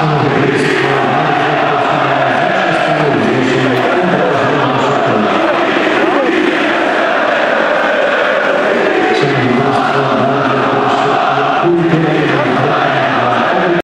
Hallelujah.